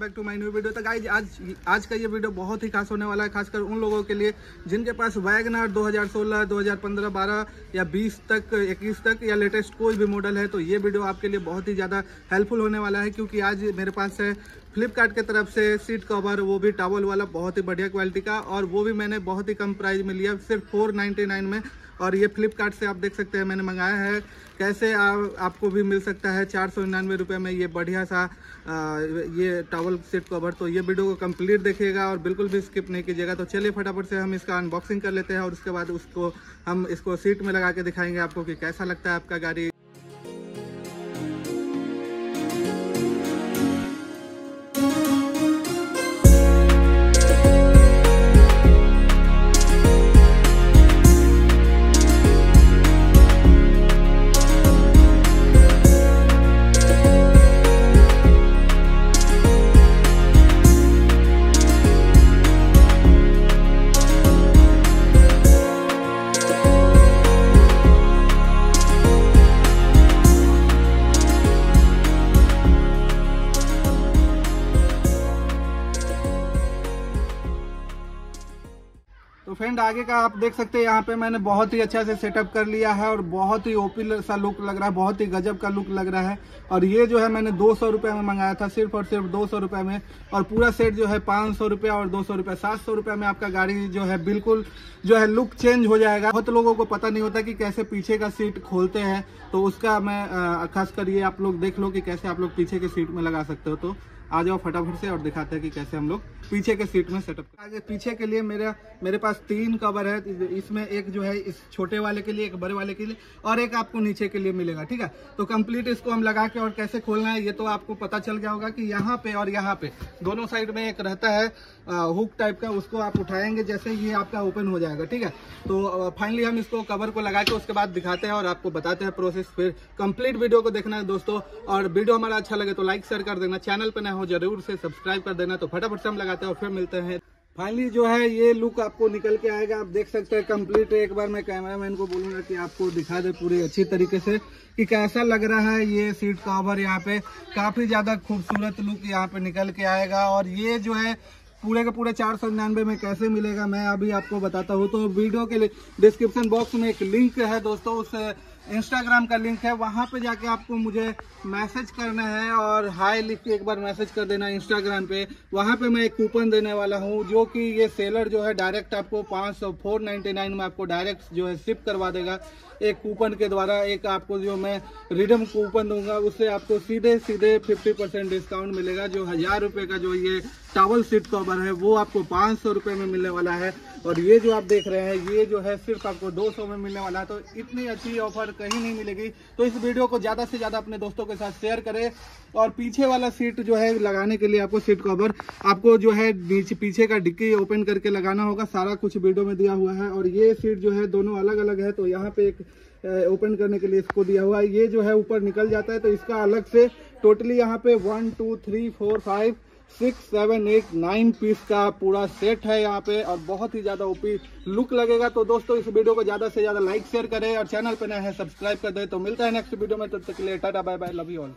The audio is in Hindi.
Back to my new video. तो गाइज़ आज आज का ये वीडियो बहुत ही खास होने वाला है, खासकर उन लोगों के लिए जिनके पास वैगनार 2016 2015 12 या 20 तक 21 तक या लेटेस्ट कोई भी मॉडल है तो ये वीडियो आपके लिए बहुत ही ज़्यादा हेल्पफुल होने वाला है, क्योंकि आज मेरे पास है फ्लिपकार्ट की तरफ़ से सीट कवर वो भी टावल वाला, बहुत ही बढ़िया क्वालिटी का, और वो भी मैंने बहुत ही कम प्राइस में लिया, सिर्फ़ फोर में। और ये फ्लिपकार्ट से आप देख सकते हैं मैंने मंगाया है। कैसे आ, आपको भी मिल सकता है चार सौ निन्यानवे रुपये में ये बढ़िया सा आ, ये टावल सेट कवर तो ये वीडियो को कंप्लीट देखिएगा और बिल्कुल भी स्किप नहीं कीजिएगा। तो चलिए फटाफट से हम इसका अनबॉक्सिंग कर लेते हैं और उसके बाद उसको हम इसको सीट में लगा के दिखाएँगे आपको कि कैसा लगता है आपका गाड़ी। फ्रेंड आगे का आप देख सकते हैं, यहाँ पे मैंने बहुत ही अच्छा से सेटअप कर लिया है और बहुत ही ओपी सा लुक लग रहा है, बहुत ही गजब का लुक लग रहा है। और ये जो है मैंने दो सौ रुपये में मंगाया था, सिर्फ़ और सिर्फ़ दो सौ रुपये में। और पूरा सेट जो है पाँच सौ रुपये और दो सौ रुपये, सात सौ रुपये में आपका गाड़ी जो है बिल्कुल जो है लुक चेंज हो जाएगा। बहुत लोगों को पता नहीं होता कि कैसे पीछे का सीट खोलते हैं तो उसका मैं खासकर ये आप लोग देख लो कि कैसे आप लोग पीछे के सीट में लगा सकते हो तो आ जाओ फटाफट से और दिखाते हैं कि कैसे हम लोग पीछे के सीट में सेटअप आगे पीछे के लिए मेरे मेरे पास तीन कवर है इसमें एक जो है, इस छोटे वाले के लिए, एक बड़े वाले के लिए, और एक आपको नीचे के लिए मिलेगा, ठीक है? तो कंप्लीट इसको हम लगा के और कैसे खोलना है, ये तो आपको पता चल गया होगा कि यहाँ पे और यहाँ पे। दोनों साइड में एक रहता है हुक टाइप का, उसको आप उठाएँगे जैसे ये आपका ओपन हो जाएगा, ठीक है? तो फाइनली हम इसको कवर को लगा के उसके बाद दिखाते हैं और आपको बताते हैं प्रोसेस फिर कंप्लीट वीडियो को देखना है दोस्तों, और वीडियो हमारा अच्छा लगे तो लाइक शेयर कर देना चैनल पर ना हो, ज़रूर से सब्सक्राइब कर देना तो फटाफट से हम लगाते हैं और फिर मिलते हैं। फाइनली जो है, ये लुक आपको निकल के आएगा। आप देख सकते हैं कंप्लीट एक बार मैं कैमरामैन को बोलूँगा कि आपको दिखा दे पूरी अच्छी तरीके से कि कैसा लग रहा है ये सीट कवर यहाँ पे। काफ़ी ज़्यादा खूबसूरत लुक यहाँ पे निकल के आएगा और ये जो है, पूरे के पूरे चार सौ निन्यानवे में कैसे मिलेगा, मैं अभी आपको बताता हूँ। तो वीडियो के डिस्क्रिप्शन बॉक्स में एक लिंक है दोस्तों, उस इंस्टाग्राम का लिंक है, वहाँ पे जाके आपको मुझे मैसेज करना है और हाई लिख के एक बार मैसेज कर देना इंस्टाग्राम पे। वहाँ पे मैं एक कूपन देने वाला हूँ, जो कि ये सेलर जो है डायरेक्ट आपको पाँच सौ फोर नाइन्टी नाइन में आपको डायरेक्ट जो है शिप करवा देगा। एक कूपन के द्वारा एक आपको जो मैं रिडम कूपन दूँगा, उससे आपको सीधे सीधे 50 परसेंट डिस्काउंट मिलेगा। जो हज़ार रुपए का जो ये टावल सीट कवर है, वो आपको पाँच सौ रुपये में मिलने वाला है। और ये जो आप देख रहे हैं, ये जो है सिर्फ़ आपको दो सौ में मिलने वाला है तो इतनी अच्छी ऑफ़र कहीं नहीं मिलेगी। तो इस वीडियो को ज़्यादा से ज़्यादा अपने दोस्तों के साथ शेयर करें और पीछे वाला सीट जो है लगाने के लिए आपको सीट कवर, आपको जो है नीचे, पीछे का डिक्की ओपन करके लगाना होगा। सारा कुछ वीडियो में दिया हुआ है और ये सीट जो है दोनों अलग अलग है तो यहाँ पे एक ओपन करने के लिए इसको दिया हुआ है। ये जो है ऊपर निकल जाता है तो इसका अलग से टोटली यहाँ पे one, two, three, four, five six, seven, eight, nine piece का पूरा सेट है यहाँ पे और बहुत ही ज़्यादा ओपी लुक लगेगा। तो दोस्तों, इस वीडियो को ज़्यादा से ज़्यादा लाइक, शेयर करें और चैनल पर नए हैं, सब्सक्राइब कर दे। तो मिलता है नेक्स्ट वीडियो में, तब तक के लिए tata bye bye love you all.